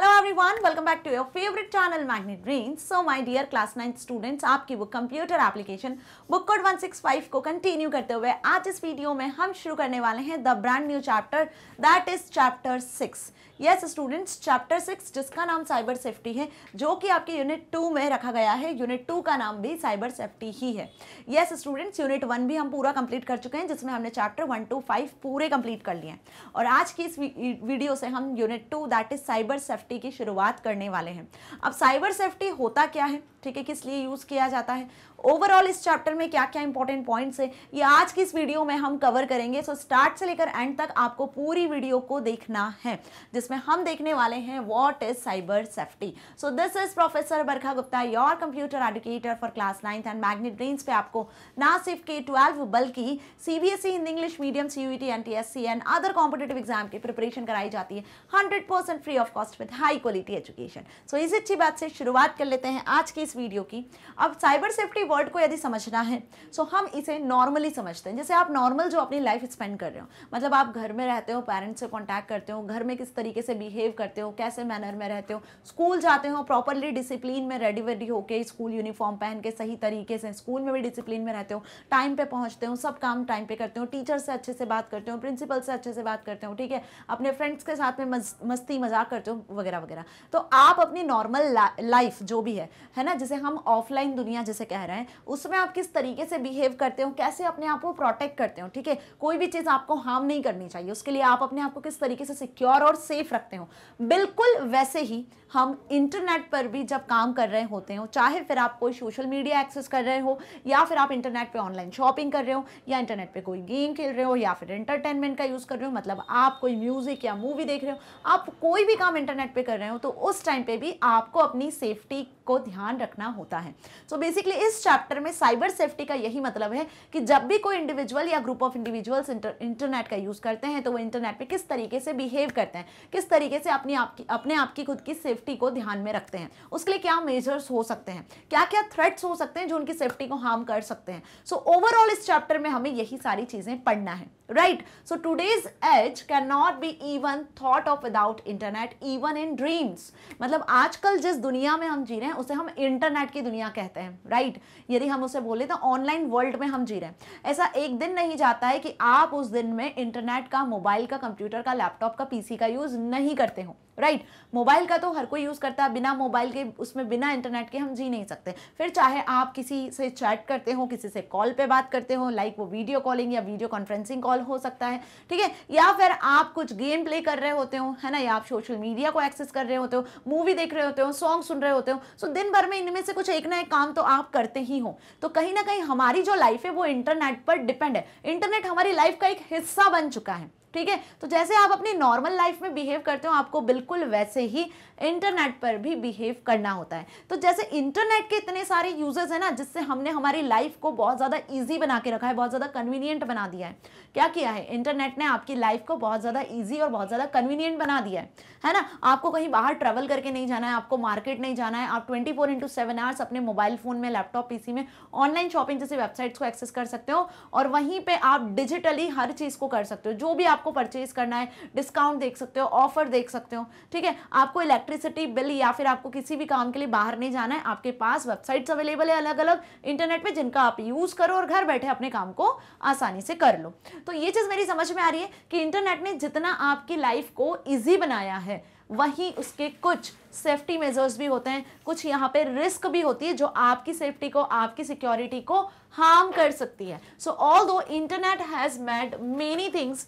Hello, everyone welcome back to your favourite channel Magnet Brain so my dear class ninth students आपकी book computer application book code 165 को continue करते हुए आज इस video में हम शुरू करने वाले हैं the brand new chapter that is chapter six yes students chapter six जिसका नाम साइबर सेफ्टी है, जो कि आपके यूनिट टू में रखा गया है। यूनिट टू का नाम भी साइबर सेफ्टी ही है। यस स्टूडेंट्स यूनिट वन भी हम पूरा कंप्लीट कर चुके हैं, जिसमें हमने चैप्टर वन टू फाइव पूरे कंप्लीट कर लिए हैं। और आज की इस वीडियो से हम unit two that is cyber safety की शुरुआत करने वाले हैं। अब साइबर सेफ्टी होता क्या है? ठीक है, किस लिए यूज़ किया जाता है? ओवरऑल इस चैप्टर में क्या क्या इंपॉर्टेंट पॉइंट्स है ये आज की इस वीडियो में हम कवर करेंगे। सो so, स्टार्ट से लेकर एंड तक आपको पूरी वीडियो को देखना है जिसमें हम देखने वाले हैं what is cyber safety so this is professor Barkha Gupta your computer educator for class ninth and Magnet Brains पे आपको ना सिर्फ़ के ट्वेल्व बल्कि CBSE Hindi English medium C U T N T S C and other competitive exam की preparation कराई जाती है। Hundred percent free of cost with high quality education so इस अच्छी बात से शुरुआत कर लेते हैं आज की इस वीडियो की। अब साइबर सेफ्टी वर्ड को यदि समझना है सो हम इसे नॉर्मली समझते हैं। जैसे आप नॉर्मल जो अपनी लाइफ स्पेंड कर रहे हो मतलब आप घर में रहते हो पेरेंट्स से कॉन्टैक्ट करते हो, घर में किस तरीके से बिहेव करते हो, कैसे मैनर में रहते हो स्कूल जाते हो प्रॉपरली डिसिप्लिन में रेडी वेडी होकर स्कूल यूनिफॉर्म पहन के सही तरीके से स्कूल में भी डिसिप्लिन में रहते हो टाइम पे पहुँचते हो, सब काम टाइम पे करते हो टीचर से अच्छे से बात करते हो प्रिंसिपल से अच्छे से बात करते हो, ठीक है? अपने फ्रेंड्स के साथ में मस्ती मज़ाक करते हो, वगैरह वगैरह। तो आप अपनी नॉर्मल लाइफ जो भी है है ना? जिसे हम ऑफलाइन दुनिया जैसे कह रहे हैं उसमें आप किस तरीके से बिहेव करते हो, कैसे अपने आप को प्रोटेक्ट करते हो, ठीक है? कोई भी चीज़ आपको हार्म नहीं करनी चाहिए, उसके लिए आप अपने आप को किस तरीके से सिक्योर और सेफ़ रखते हो। बिल्कुल वैसे ही हम इंटरनेट पर भी जब काम कर रहे होते हो, चाहे फिर आप कोई सोशल मीडिया एक्सेस कर रहे हो, या फिर आप इंटरनेट पर ऑनलाइन शॉपिंग कर रहे हो, या इंटरनेट पर कोई गेम खेल रहे हो, या फिर इंटरटेनमेंट का यूज़ कर रहे हो मतलब आप कोई म्यूज़िक या मूवी देख रहे हो, आप कोई भी काम इंटरनेट पर कर रहे हो तो उस टाइम पर भी आपको अपनी सेफ्टी को ध्यान रखना होता है। सो so बेसिकली इस चैप्टर में साइबर सेफ्टी का यही मतलब है कि जब भी कोई इंडिविजुअल या ग्रुप ऑफ़ इंडिविजुअल्स इंटरनेट का यूज़ करते हैं तो वो इंटरनेट पे किस तरीके से बिहेव करते हैं किस तरीके से अपनी आपकी अपने आप की खुद की सेफ्टी को ध्यान में रखते हैं उसके लिए क्या मेजर्स हो सकते हैं क्या क्या थ्रेट्स हो सकते हैं जो उनकी सेफ्टी को हार्म कर सकते हैं। सो so, ओवरऑल इस चैप्टर में हमें यही सारी चीज़ें पढ़ना है right so today's age can not be even thought of without internet even in dreams मतलब आजकल जिस दुनिया में हम जी रहे हैं उसे हम इंटरनेट की दुनिया कहते हैं राइट यदि हम उसे बोले तो ऑनलाइन वर्ल्ड में हम जी रहे हैं। ऐसा एक दिन नहीं जाता है कि आप उस दिन में इंटरनेट का मोबाइल का कंप्यूटर का लैपटॉप का पीसी का यूज़ नहीं करते हो। राइट? मोबाइल का तो हर कोई यूज़ करता है, बिना मोबाइल के, उसमें बिना इंटरनेट के हम जी नहीं सकते। फिर चाहे आप किसी से चैट करते हो, किसी से कॉल पे बात करते हो लाइक वो वीडियो कॉलिंग या वीडियो कॉन्फ्रेंसिंग कॉल हो सकता है, ठीक है? या फिर आप कुछ गेम प्ले कर रहे होते हो, है ना? या आप सोशल मीडिया को एक्सेस कर रहे होते हो मूवी देख रहे होते हो सॉन्ग सुन रहे होते हो सो दिन भर में इनमें से कुछ एक ना एक काम तो आप करते ही हो। तो कहीं ना कहीं हमारी जो लाइफ है, वो इंटरनेट पर डिपेंड है। इंटरनेट हमारी लाइफ का एक हिस्सा बन चुका है। ठीक है? तो जैसे आप अपनी नॉर्मल लाइफ में बिहेव करते हो, आपको बिल्कुल वैसे ही इंटरनेट पर भी बिहेव करना होता है। तो जैसे इंटरनेट के इतने सारे यूज़र्स हैं ना, जिससे हमने हमारी लाइफ को बहुत ज़्यादा ईजी बना के रखा है, बहुत ज़्यादा कन्वीनियंट बना दिया है। क्या किया है? इंटरनेट ने आपकी लाइफ को बहुत ज़्यादा ईजी और बहुत ज़्यादा कन्वीनियंट बना दिया है। है ना? आपको कहीं बाहर ट्रेवल करके नहीं जाना है, आपको मार्केट नहीं जाना है, आप twenty four into seven hours अपने मोबाइल फ़ोन में लैपटॉप पीसी में ऑनलाइन शॉपिंग जैसे वेबसाइट्स को एक्सेस कर सकते हो और वहीं पर आप डिजिटली हर चीज़ को कर सकते हो। जो भी आपको परचेज करना है डिस्काउंट देख सकते हो ऑफ़र देख सकते हो, ठीक है? आपको इलेक्ट्रिसिटी बिल या फिर आपको किसी भी काम के लिए बाहर नहीं जाना है, आपके पास वेबसाइट्स अवेलेबल है अलग अलग इंटरनेट पे जिनका आप यूज़ करो और घर बैठे अपने काम को आसानी से कर लो। तो ये चीज़ मेरी समझ में आ रही है कि इंटरनेट ने जितना आपकी लाइफ को ईजी बनाया है वहीं उसके कुछ सेफ्टी मेजर्स भी होते हैं, कुछ यहाँ पे रिस्क भी होती है जो आपकी सेफ्टी को, आपकी सिक्योरिटी को हार्म कर सकती है। So although internet has made many things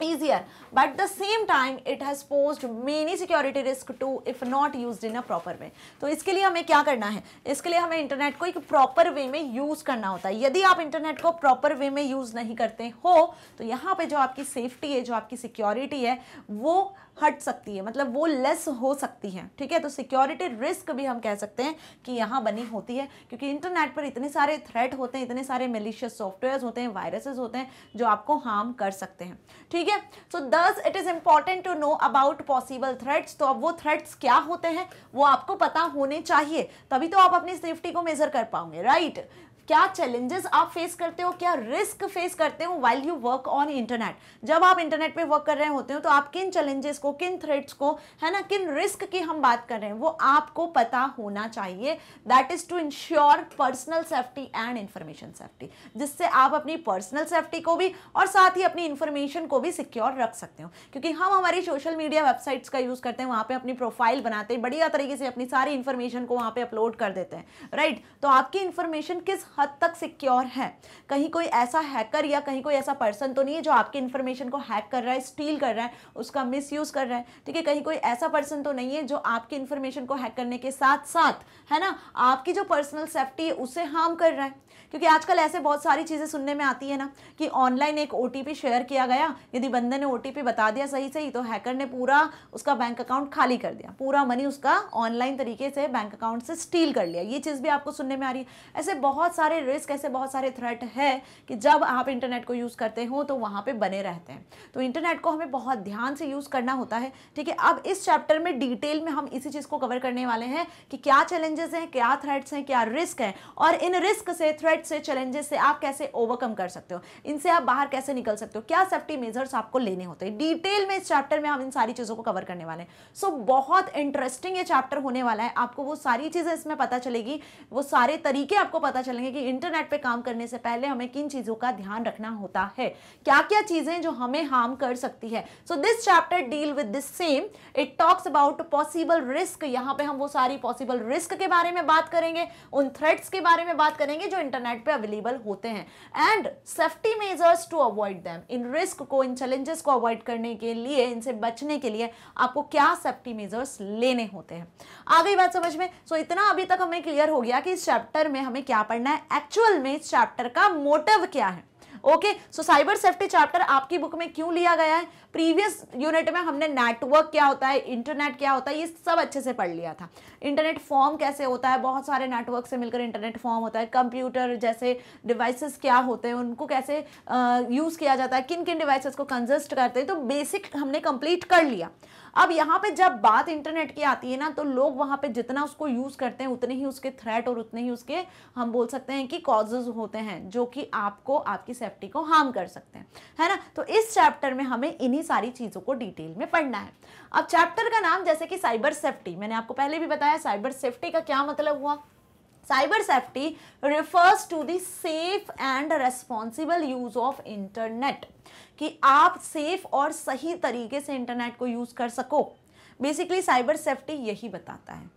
easier, but the same time it has posed many security risk too if not used in a proper way. तो इसके लिए हमें क्या करना है? इसके लिए हमें इंटरनेट को एक प्रॉपर वे में यूज़ करना होता है। यदि आप इंटरनेट को प्रॉपर वे में यूज़ नहीं करते हो तो यहाँ पे जो आपकी सेफ्टी है, जो आपकी सिक्योरिटी है, वो हट सकती है मतलब वो लेस हो सकती है, ठीक है? तो सिक्योरिटी रिस्क भी हम कह सकते हैं कि यहाँ बनी होती है, क्योंकि इंटरनेट पर इतने सारे थ्रेट होते हैं, इतने सारे मेलिशियस सॉफ्टवेयर होते हैं वायरसेस होते हैं, जो आपको हार्म कर सकते हैं, ठीक है? So thus it is important to know about possible threats तो अब वो थ्रेट्स क्या होते हैं, वो आपको पता होने चाहिए, तभी तो आप अपनी सेफ्टी को मेजर कर पाओगे राइट क्या चैलेंजेस आप फेस करते हो, क्या रिस्क फेस करते हो while you work on internet जब आप इंटरनेट पे वर्क कर रहे होते हो तो आप किन चैलेंजेस को, किन थ्रेट्स को, है ना, किन रिस्क की हम बात कर रहे हैं, वो आपको पता होना चाहिए। That is to ensure personal safety and information safety जिससे आप अपनी पर्सनल सेफ्टी को भी और साथ ही अपनी इंफॉर्मेशन को भी सिक्योर रख सकते हो। क्योंकि हम हमारी सोशल मीडिया वेबसाइट्स का यूज़ करते हैं, वहाँ पे अपनी प्रोफ़ाइल बनाते हैं, बढ़िया तरीके से अपनी सारी इंफॉर्मेशन को वहाँ पे अपलोड कर देते हैं राइट तो आपकी इंफॉर्मेशन किस हद तक सिक्योर है। कहीं कोई ऐसा हैकर या कहीं कोई ऐसा पर्सन तो नहीं है जो आपकी इंफॉर्मेशन को हैक कर रहा है स्टील कर रहा है, उसका मिस कर रहा है। ठीक है, कहीं कोई ऐसा पर्सन तो नहीं है जो आपकी इंफॉर्मेशन को हैक करने के साथ साथ है ना, आपकी जो पर्सनल सेफ्टी है, उसे हार्म कर रहा है। क्योंकि आजकल ऐसे बहुत सारी चीज़ें सुनने में आती है ना कि ऑनलाइन एक ओटीपी शेयर किया गया, यदि बंदे ने ओटीपी बता दिया सही सही तो हैकर ने पूरा उसका बैंक अकाउंट खाली कर दिया। पूरा मनी उसका ऑनलाइन तरीके से बैंक अकाउंट से स्टील कर लिया। ये चीज़ भी आपको सुनने में आ रही है। ऐसे बहुत सारे रिस्क ऐसे बहुत सारे थ्रेट है कि जब आप इंटरनेट को यूज़ करते हो तो वहाँ पर बने रहते हैं। तो इंटरनेट को हमें बहुत ध्यान से यूज़ करना होता है, ठीक है? अब इस चैप्टर में डिटेल में हम इसी चीज़ को कवर करने वाले हैं कि क्या चैलेंजेस हैं, क्या थ्रेट्स हैं, क्या रिस्क है। और इन रिस्क से थ्रेट से चैलेंजेस से आप कैसे ओवरकम कर सकते हो? इनसे आप बाहर कैसे निकल सकते हो? क्या सेफ्टी मेजर्स आपको लेने होते हैं? डिटेल में इस चैप्टर में हम इन सारी चीज़ों को कवर करने वाले हैं। सो बहुत इंटरेस्टिंग ये चैप्टर होने वाला है। आपको वो सारी चीज़ें इसमें पता चलेगी, वो सारे तरीके आपको पता चलेंगे कि इंटरनेट पर काम करने से पहले हमें किन चीज़ों का ध्यान रखना होता है? क्या क्या चीज़ें जो हमें हार्म कर सकती है? So this chapter deal with this same it talks about possible risk यहाँ पे हम वो सारी पॉसिबल रिस्क के बारे में बात करेंगे उन थ्रेट्स के बारे में बात करेंगे जो इंटरनेट पे अवेलेबल होते हैं। And safety measures to avoid them in risk को इन चैलेंजेस को अवॉइड करने के लिए इनसे बचने के लिए आपको क्या सेफ्टी मेजर्स लेने होते हैं? आ गई बात समझ में? सो so, इतना अभी तक हमें क्लियर हो गया कि इस चैप्टर में हमें क्या पढ़ना है। एक्चुअल में इस चैप्टर का मोटिव क्या है? Okay so cyber safety chapter आपकी बुक में क्यों लिया गया है? प्रीवियस यूनिट में हमने नेटवर्क क्या होता है, इंटरनेट क्या होता है, ये सब अच्छे से पढ़ लिया था। इंटरनेट फॉर्म कैसे होता है? बहुत सारे नेटवर्क से मिलकर इंटरनेट फॉर्म होता है। कंप्यूटर जैसे डिवाइसेस क्या होते हैं, उनको कैसे यूज़ किया जाता है किन किन डिवाइसेस को कंजस्ट करते हैं तो बेसिक हमने कंप्लीट कर लिया। अब यहाँ पे जब बात इंटरनेट की आती है ना तो लोग वहाँ पे जितना उसको यूज़ करते हैं, उतने ही उसके थ्रेट और उतने ही उसके, हम बोल सकते हैं कि कॉजेज होते हैं, जो कि आपको, आपकी सेफ्टी को हार्म कर सकते हैं। है ना? तो इस चैप्टर में हमें इन्हीं सारी चीज़ों को डिटेल में पढ़ना है। अब चैप्टर का नाम जैसे कि साइबर सेफ्टी, मैंने आपको पहले भी बताया साइबर सेफ्टी का क्या मतलब हुआ? Cyber safety refers to the safe and responsible use of internet कि आप सेफ़ और सही तरीके से इंटरनेट को यूज़ कर सको। बेसिकली साइबर सेफ्टी यही बताता है।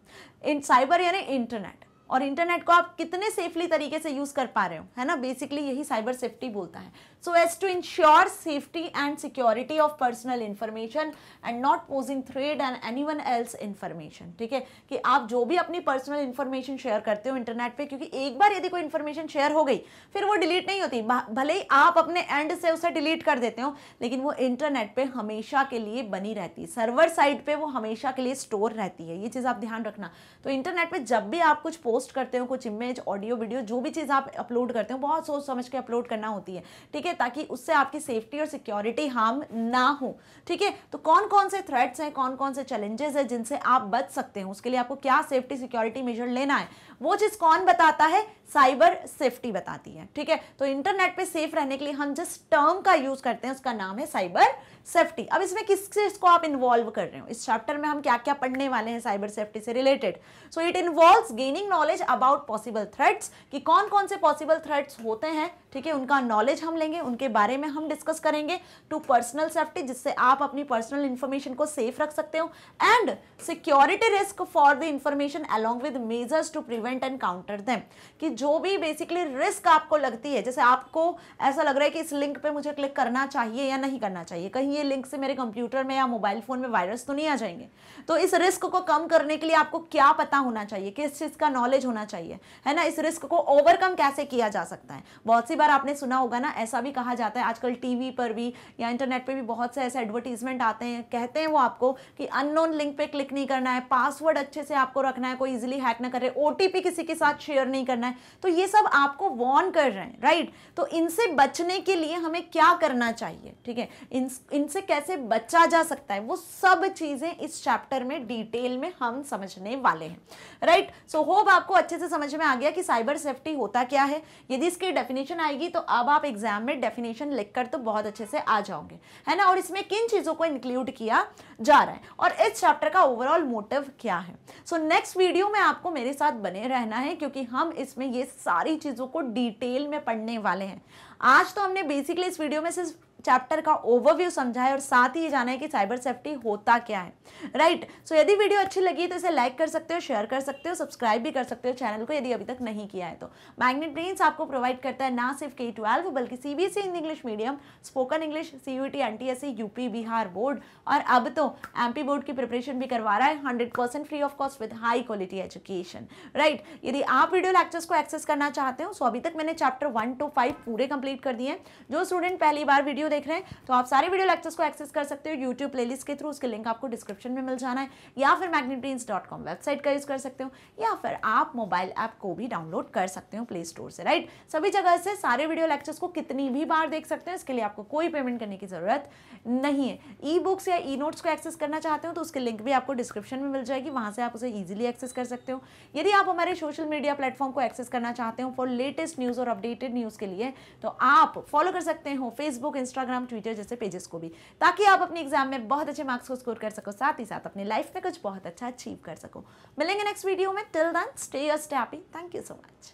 इन साइबर यानी इंटरनेट और इंटरनेट को आप कितने सेफली तरीके से यूज़ कर पा रहे हो, है ना? बेसिकली यही साइबर सेफ्टी बोलता है। So as to ensure safety and security of personal information and not posing threat and anyone else information ठीक है? कि आप जो भी अपनी पर्सनल इन्फॉर्मेशन शेयर करते हो इंटरनेट पे, क्योंकि एक बार यदि कोई इन्फॉर्मेशन शेयर हो गई, फिर वो डिलीट नहीं होती। भले ही आप अपने एंड से उसे डिलीट कर देते हो, लेकिन वो इंटरनेट पे हमेशा के लिए बनी रहती है। सर्वर साइड पे वो हमेशा के लिए स्टोर रहती है। ये चीज़ आप ध्यान रखना। तो इंटरनेट पे जब भी आप कुछ पोस्ट करते हो, कुछ इमेज ऑडियो वीडियो जो भी चीज़ आप अपलोड करते हो, बहुत सोच समझ के अपलोड करना होती है, ठीक है? ताकि उससे आपकी सेफ्टी और सिक्योरिटी हार्म ना हो, ठीक है? तो कौन कौन से थ्रेट्स हैं कौन कौन से चैलेंजेस हैं जिनसे आप बच सकते हैं? उसके लिए आपको क्या सेफ्टी सिक्योरिटी मेजर लेना है? वो चीज़ कौन बताता है? साइबर सेफ्टी बताती है, ठीक है? तो इंटरनेट पे सेफ़ रहने के लिए हम जिस टर्म का यूज़ करते हैं, उसका नाम है साइबर सेफ्टी। अब इसमें किस चीज़ को आप इन्वॉल्व कर रहे हो? इस चैप्टर में हम क्या क्या पढ़ने वाले हैं साइबर सेफ्टी से related so it involve gaining knowledge about possible threats कि कौन कौन से पॉसिबल थ्रेट्स होते हैं ठीक है, उनका नॉलेज हम लेंगे, उनके बारे में हम डिस्कस करेंगे टू पर्सनल सेफ्टी जिससे आप अपनी पर्सनल इंफॉर्मेशन को सेफ़ रख सकते हो and security risk for the information along with measures to prevent and counter them कि जो भी बेसिकली रिस्क आपको लगती है, जैसे आपको ऐसा लग रहा है कि इस लिंक पर मुझे क्लिक करना चाहिए या नहीं करना चाहिए, कहीं ये लिंक से मेरे कंप्यूटर में या मोबाइल फ़ोन में वायरस तो नहीं आ जाएँगे। तो इस रिस्क को कम करने के लिए आपको क्या पता होना चाहिए, किस चीज़ का नॉलेज होना चाहिए, है ना? इस रिस्क को ओवरकम कैसे किया जा सकता है? बहुत सी बार आपने सुना होगा ना, ऐसा भी कहा जाता है। आजकल टीवी पर भी या इंटरनेट पर भी बहुत से ऐसे एडवर्टीजमेंट आते हैं, कहते हैं वो आपको कि अननोन लिंक पे क्लिक नहीं करना है पासवर्ड अच्छे से आपको रखना है, कोई इजिली हैक ना करे ओटीपी किसी के साथ शेयर नहीं करना है। तो ये सब आपको वॉर्न कर रहे हैं राइट तो इनसे बचने के लिए हमें क्या करना चाहिए, ठीक है? इन, इनसे कैसे बचा जा सकता है, वो सब चीज़ें इस चैप्टर में डिटेल में हम समझने वाले हैं राइट सो होप आपको अच्छे से समझ में आ गया कि साइबर सेफ्टी होता क्या है। यदि इसकी डेफिनेशन आएगी तो अब आप एग्ज़ाम में डेफिनेशन लिखकर तो बहुत अच्छे से आ जाओगे। है ना? और इसमें किन चीज़ों को इंक्लूड किया जा रहा है? और इस चैप्टर का ओवरऑल मोटिव क्या है? सो नेक्स्ट वीडियो में आपको मेरे साथ बने रहना है, क्योंकि हम इसमें ये सारी चीज़ों को डिटेल में पढ़ने वाले हैं। आज तो हमने बेसिकली इस वीडियो में सिर्फ़ चैप्टर का ओवरव्यू समझा है और साथ ही ये जाना है कि साइबर सेफ्टी होता क्या है। Right right? सो so, यदि वीडियो अच्छी लगी तो इसे लाइक कर सकते हो शेयर कर सकते हो सब्सक्राइब भी कर सकते हो चैनल को यदि अभी तक नहीं किया है तो। मैग्नेट ब्रेन्स आपको प्रोवाइड करता है ना सिर्फ़ के ट्वेल्व बल्कि CBSE in English medium spoken English C U T N T S C UP Bihar board और अब तो एमपी बोर्ड की प्रिपरेशन भी करवा रहा है hundred percent free of cost with high quality education right यदि आप वीडियो लेक्चर्स को एक्सेस करना चाहते हो सो अभी तक मैंने चैप्टर वन टू फाइव पूरे कंप्लीट कर दिए हैं। जो स्टूडेंट पहली बार वीडियो देख रहे हैं तो आप सारे वीडियो लेक्चर्स को एक्सेस कर सकते हो यूट्यूब प्लेलिस्ट के थ्रू उसके लिंक आपको डिस्क्रिप्शन में मिल जाना है, या फिर मैग्नेट्रीन्स वेबसाइट का यूज़ कर सकते हो, या फिर आप मोबाइल ऐप को भी डाउनलोड कर सकते हो प्ले स्टोर से राइट सभी जगह से सारे वीडियो लेक्चर्स को कितनी भी बार देख सकते हैं, इसके लिए आपको कोई पेमेंट करने की ज़रूरत नहीं है। ई बुक्स या ई नोट्स को एक्सेस करना चाहते हो तो उसके लिंक भी आपको डिस्क्रिप्शन में मिल जाएगी, वहाँ से आप उसे ईजिली एक्सेस कर सकते हो। यदि आप हमारे सोशल मीडिया प्लेटफॉर्म को एक्सेस करना चाहते हो फॉर लेटेस्ट न्यूज़ और अपडेटेड न्यूज़ के लिए तो आप फॉलो कर सकते हो फेसबुक इंस्टाग्राम ट्विटर जैसे पेजेस को भी, ताकि आप अपने एग्ज़ाम में बहुत अच्छे मार्क्स को स्कोर कर सको, साथ ही साथ अपनी लाइफ में कुछ बहुत अच्छा अचीव कर सको। मिलेंगे नेक्स्ट वीडियो में. Till then stay stay happy thank you so much